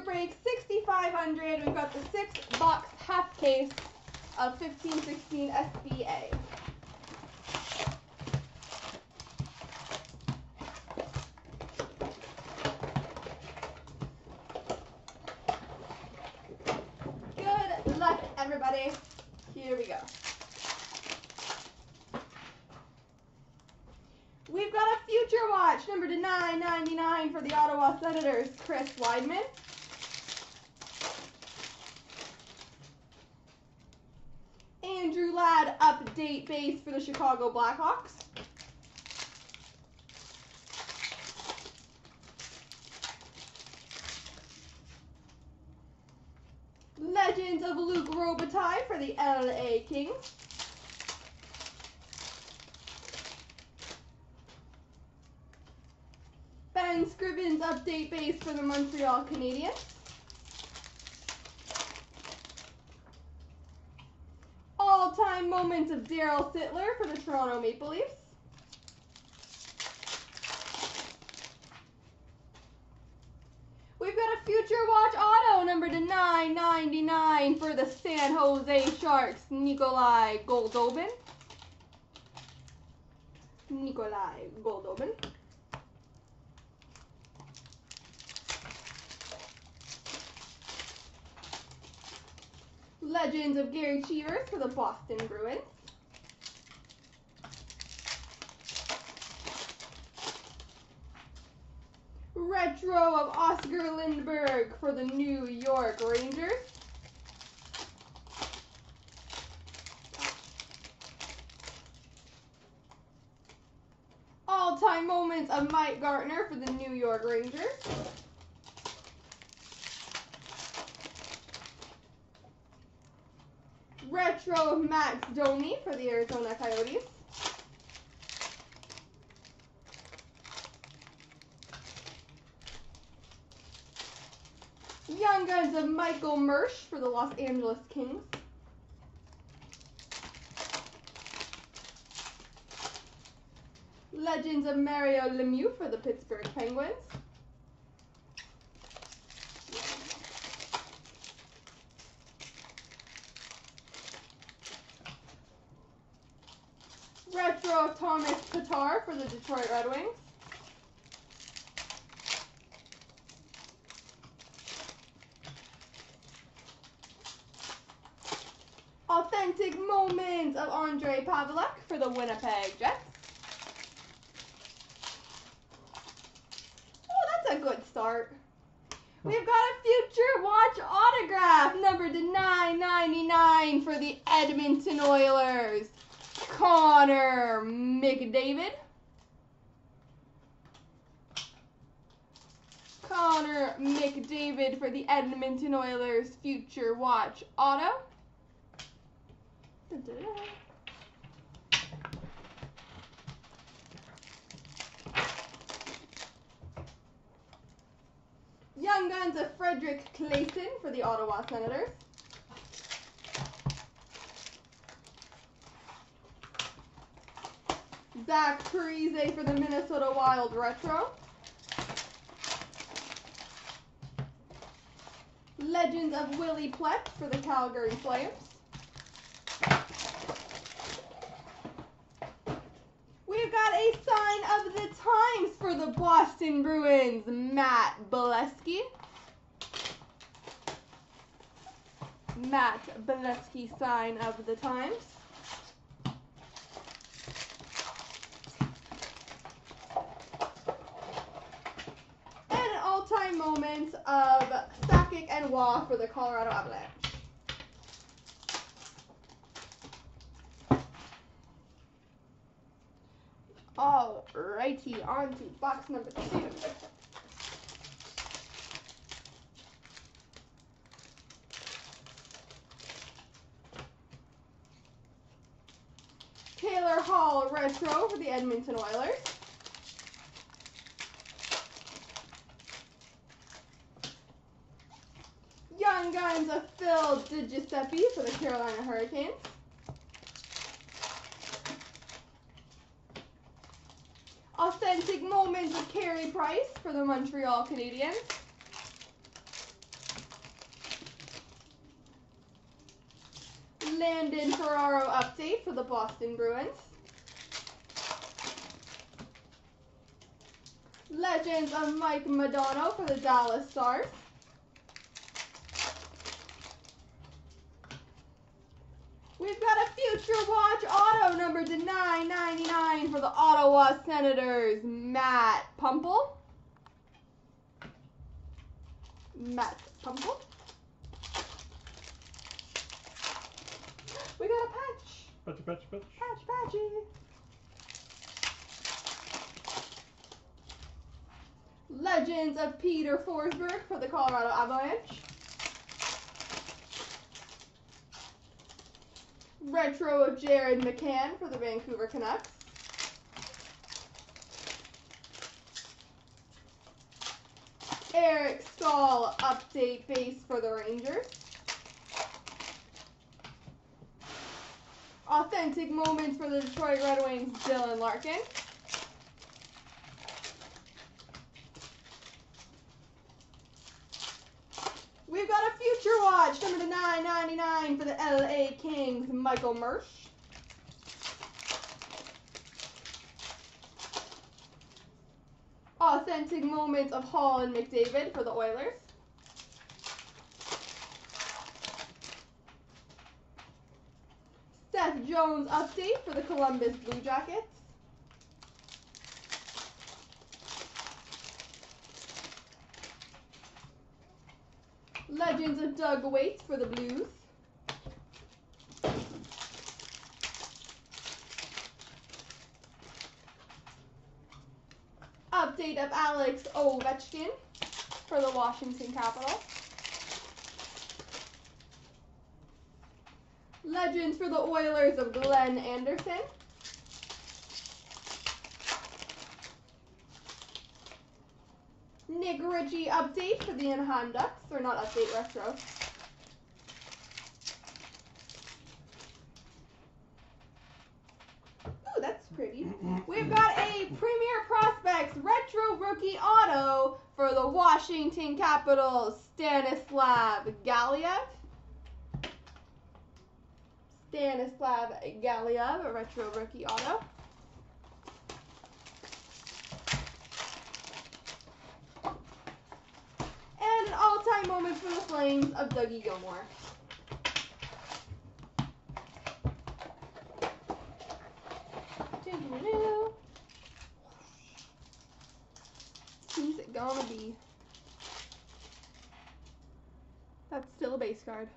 break 6500. We've got the six box half case of 1516 SPA. Good luck, everybody. Here we go. We've got a future watch, number to 999 for the Ottawa Senators, Chris Wideman. Ladd, update base for the Chicago Blackhawks. Legends of Luke Robitaille for the LA Kings. Ben Scrivens update base for the Montreal Canadiens. All-time moments of Daryl Sittler for the Toronto Maple Leafs. We've got a future watch auto number to 999 for the San Jose Sharks, Nikolai Goldobin. Nikolai Goldobin. Legends of Gerry Cheevers for the Boston Bruins. Retro of Oscar Lindberg for the New York Rangers. All-time moments of Mike Gartner for the New York Rangers. Retro Max Domi for the Arizona Coyotes. Young Guns of Michael Mersch for the Los Angeles Kings. Legends of Mario Lemieux for the Pittsburgh Penguins. Retro Thomas Tatar for the Detroit Red Wings. Authentic moments of Andre Pavelec for the Winnipeg Jets. Oh, that's a good start. We've got a future watch autograph, number to 999 for the Edmonton Oilers. Connor McDavid. Connor McDavid for the Edmonton Oilers Future Watch Auto. Young Guns of Fredrik Claesson for the Ottawa Senators. Zach Parise for the Minnesota Wild Retro. Legends of Willi Plett for the Calgary Flames. We've got a sign of the times for the Boston Bruins, Matt Beleskey. Matt Beleskey sign of the times. And an all-time of Sakic and Roy for the Colorado Avalanche. Alrighty, on to box number two. Taylor Hall Retro for the Edmonton Oilers. of Phil DiGiuseppe for the Carolina Hurricanes. Authentic Moments of Carey Price for the Montreal Canadiens. Landon Ferraro update for the Boston Bruins. Legends of Mike Modano for the Dallas Stars. We've got a Future Watch auto number to 999 for the Ottawa Senators, Matt Puempel. Matt Puempel. We got a patch. Patchy, patchy, patch. Patch, patchy. Legends of Peter Forsberg for the Colorado Avalanche. Retro of Jared McCann for the Vancouver Canucks. Eric Staal update base for the Rangers. Authentic moments for the Detroit Red Wings, Dylan Larkin. We've got a future watch, number to 999 for the LA Kings, Michael Mersch. Authentic moments of Hall and McDavid for the Oilers. Seth Jones update for the Columbus Blue Jackets. Legends of Doug Waits for the Blues. Update of Alex Ovechkin for the Washington Capitals. Legends for the Oilers of Glenn Anderson. Ritchie update for the Anaheim Ducks, or not update, retro. Ooh, that's pretty. We've got a Premier Prospects Retro Rookie Auto for the Washington Capitals, Stanislav Galiev. Stanislav Galiev, a Retro Rookie Auto. And an all-time for the Flames of Dougie Gilmour. Who's it gonna be? That's still a base card.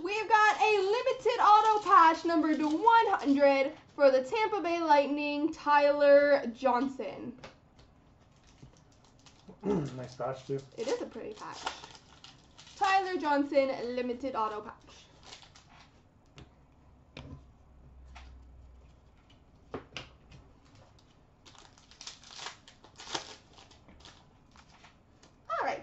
We've got a limited auto patch number to 100 for the Tampa Bay Lightning, Tyler Johnson. Mm, nice patch too. It is a pretty patch. Tyler Johnson, limited auto patch. All right.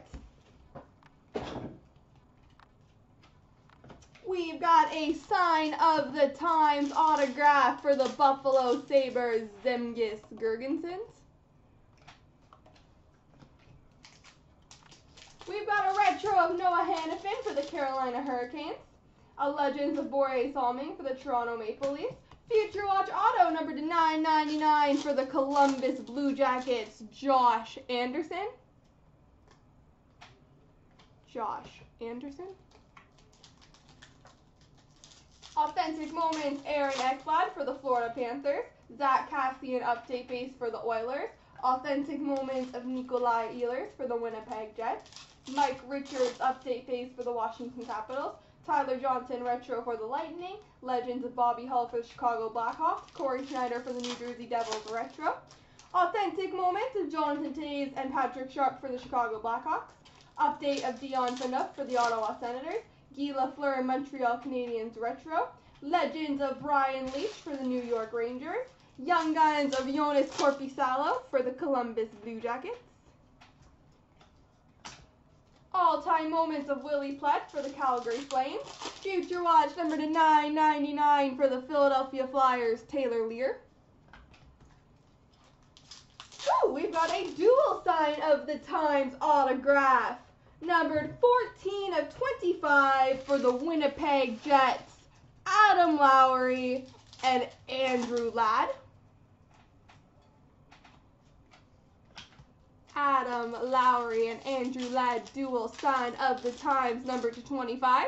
We've got a sign of the times autograph for the Buffalo Sabres, Zemgus Girgensons. We've got a retro of Noah Hanifin for the Carolina Hurricanes. A Legends of Borje Salming for the Toronto Maple Leafs. Future Watch Auto number to 999 for the Columbus Blue Jackets, Josh Anderson. Josh Anderson. Authentic Moments, Aaron Ekblad for the Florida Panthers. Zach Kassian update base for the Oilers. Authentic Moments of Nikolai Ehlers for the Winnipeg Jets. Mike Richards update phase for the Washington Capitals. Tyler Johnson retro for the Lightning. Legends of Bobby Hull for the Chicago Blackhawks. Corey Schneider for the New Jersey Devils retro. Authentic Moments of Jonathan Toews and Patrick Sharp for the Chicago Blackhawks. Update of Dion Phaneuf for the Ottawa Senators. Guy Lafleur and Montreal Canadiens retro. Legends of Brian Leetch for the New York Rangers. Young Guns of Joonas Korpisalo for the Columbus Blue Jackets. All-time moments of Willi Plett for the Calgary Flames. Future Watch number to 999 for the Philadelphia Flyers, Taylor Leier. Ooh, we've got a dual sign of the Times autograph Numbered 14 of 25 for the Winnipeg Jets, Adam Lowry and Andrew Ladd. Adam Lowry and Andrew Ladd dual sign of the times number to 25.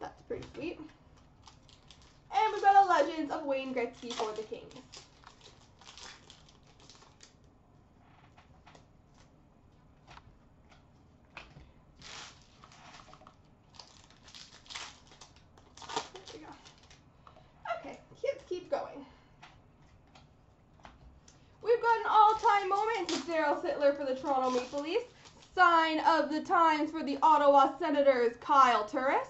That's pretty sweet. And we've got a Legends of Wayne Gretzky for the Kings. There we go. Okay, let's keep going. We've got all-time moment Daryl Sittler for the Toronto Maple Leafs. Sign of the times for the Ottawa Senators, Kyle Turris.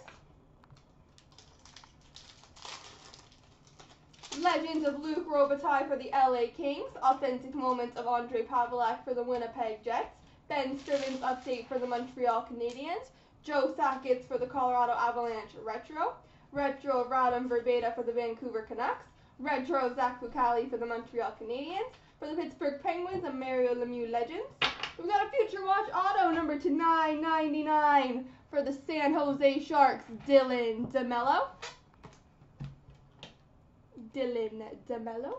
Legends of Luke Robitaille for the LA Kings. Authentic moments of Andre Pavelec for the Winnipeg Jets. Ben Scrivens update for the Montreal Canadiens. Joe Sakic for the Colorado Avalanche Retro. Retro of Radim Vrbata for the Vancouver Canucks. Retro of Zach Fucale for the Montreal Canadiens. For the Pittsburgh Penguins, a Mario Lemieux Legends. We've got a Future Watch Auto number to 999 for the San Jose Sharks, Dylan DeMelo. Dylan DeMelo.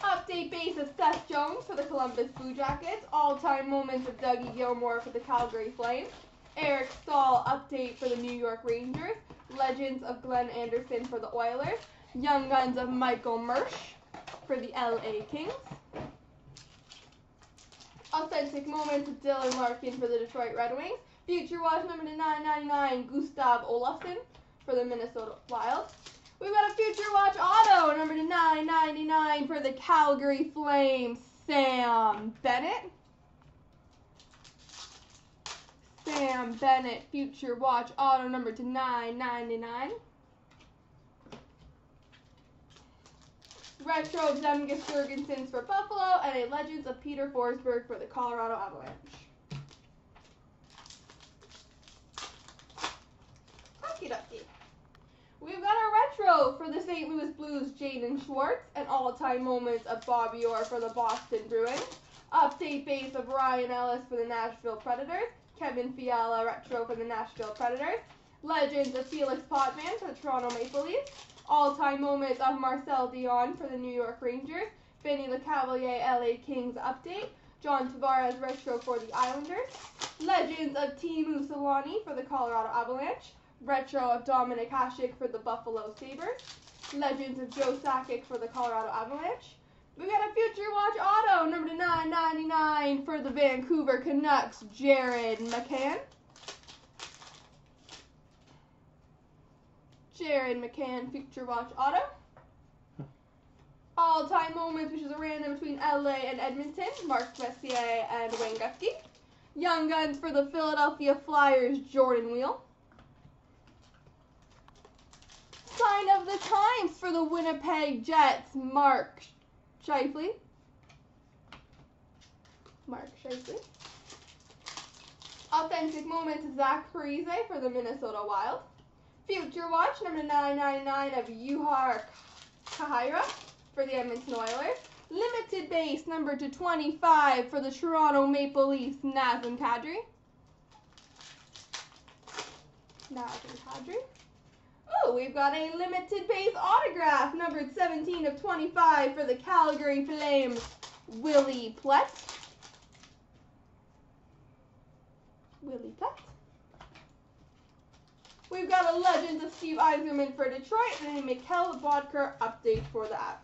Update base of Seth Jones for the Columbus Blue Jackets. All-time moments of Dougie Gilmour for the Calgary Flames. Eric Staal update for the New York Rangers. Legends of Glenn Anderson for the Oilers. Young Guns of Michael Mersch for the LA Kings. Authentic moments of Dylan Larkin for the Detroit Red Wings. Future Watch number to 999, Gustav Olofsson for the Minnesota Wild. We've got a Future Watch Auto number to 999 for the Calgary Flames, Sam Bennett. Sam Bennett Future Watch Auto number to 999. Retro of Zemgus Girgensons for Buffalo and a Legends of Peter Forsberg for the Colorado Avalanche. Okie dokie. We've got a retro for the St. Louis Blues, Jaden Schwartz, and all-time moments of Bobby Orr for the Boston Bruins. Update base of Ryan Ellis for the Nashville Predators. Kevin Fiala retro for the Nashville Predators. Legends of Felix Potvin for the Toronto Maple Leafs. All-time moments of Marcel Dionne for the New York Rangers. Vinny Lecavalier LA Kings update. John Tavares retro for the Islanders. Legends of Teemu Selanne for the Colorado Avalanche. Retro of Dominik Hasek for the Buffalo Sabres. Legends of Joe Sakic for the Colorado Avalanche. We got a Future Watch Auto, number to 999 for the Vancouver Canucks, Jared McCann. Jared McCann, Future Watch Auto. All-time moments, which is a random between LA and Edmonton, Mark Messier and Wayne Gretzky. Young Guns for the Philadelphia Flyers, Jordan Weal. Sign of the Times for the Winnipeg Jets, Mark Scheifele. Mark Scheifele. Authentic Moments, Zach Parise for the Minnesota Wild. Future Watch, number 999 of Jujhar Khaira for the Edmonton Oilers. Limited base, number to 25 for the Toronto Maple Leafs, Nazem Kadri. Nazem Kadri. Oh, we've got a limited base autograph, numbered 17 of 25 for the Calgary Flames, Willi Plett. Willi Plett. We've got a Legends of Steve Yzerman for Detroit and a Mikkel Boedker update for the Avs.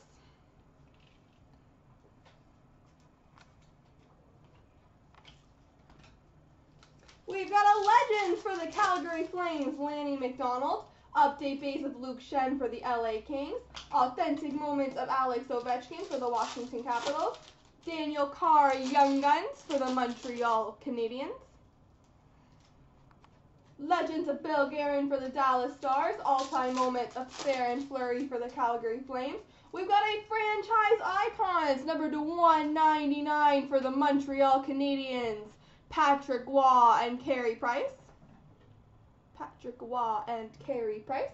We've got a Legends for the Calgary Flames, Lanny McDonald. Update base of Luke Schenn for the LA Kings. Authentic moments of Alex Ovechkin for the Washington Capitals. Daniel Carr Young Guns for the Montreal Canadiens. Legends of Bill Guerin for the Dallas Stars. All-time moments of Theoren Fleury for the Calgary Flames. We've got a franchise icons, number to 199 for the Montreal Canadiens. Patrick Roy and Carey Price. Patrick Roy and Carey Price.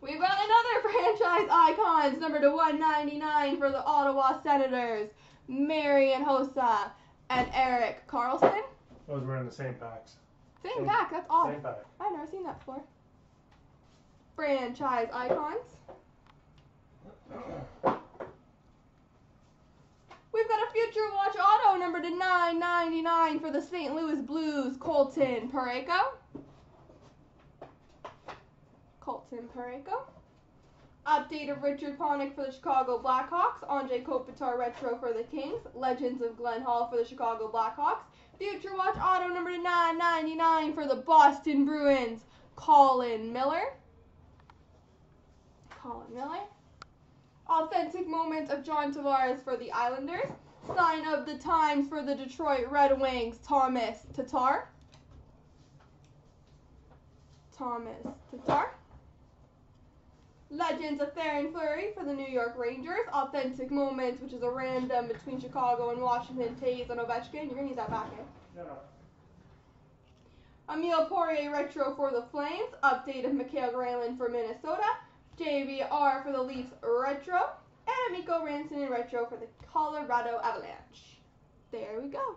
We've got another franchise icons, number to 199 for the Ottawa Senators, Marian Hossa and Erik Karlsson. Those were in the same packs. Same Same- pack, that's odd. Same pack. I've never seen that before. Franchise icons. We've got a Future Watch Auto number to 999 for the St. Louis Blues, Colton Parayko. Colton Parayko. Update of Richard Panik for the Chicago Blackhawks. Andre Kopitar Retro for the Kings. Legends of Glenn Hall for the Chicago Blackhawks. Future Watch Auto number to 999 for the Boston Bruins. Colin Miller. Colin Miller. Authentic moment of John Tavares for the Islanders. Sign of the times for the Detroit Red Wings. Thomas Tatar. Thomas Tatar. Legends of Theoren Fleury for the New York Rangers. Authentic moments, which is a random between Chicago and Washington. Toews and Ovechkin. You're gonna need that back in. Yeah. Emile Poirier retro for the Flames. Update of Mikael Granlund for Minnesota. JVR for the Leafs retro. And Mikko Rantanen retro for the Colorado Avalanche. There we go.